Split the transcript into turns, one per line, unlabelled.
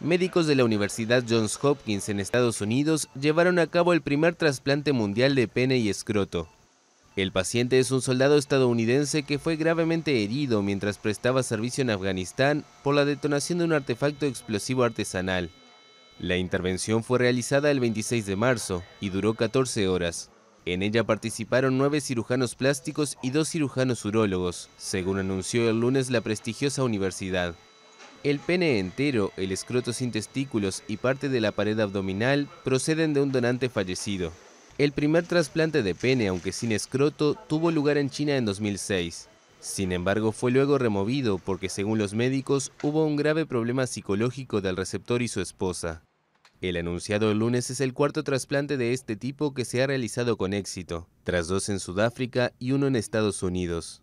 Médicos de la Universidad Johns Hopkins en Estados Unidos llevaron a cabo el primer trasplante mundial de pene y escroto. El paciente es un soldado estadounidense que fue gravemente herido mientras prestaba servicio en Afganistán por la detonación de un artefacto explosivo artesanal. La intervención fue realizada el 26 de marzo y duró 14 horas. En ella participaron nueve cirujanos plásticos y dos cirujanos urólogos, según anunció el lunes la prestigiosa universidad. El pene entero, el escroto sin testículos y parte de la pared abdominal proceden de un donante fallecido. El primer trasplante de pene, aunque sin escroto, tuvo lugar en China en 2006. Sin embargo, fue luego removido porque, según los médicos, hubo un grave problema psicológico del receptor y su esposa. El anunciado el lunes es el cuarto trasplante de este tipo que se ha realizado con éxito, tras dos en Sudáfrica y uno en Estados Unidos.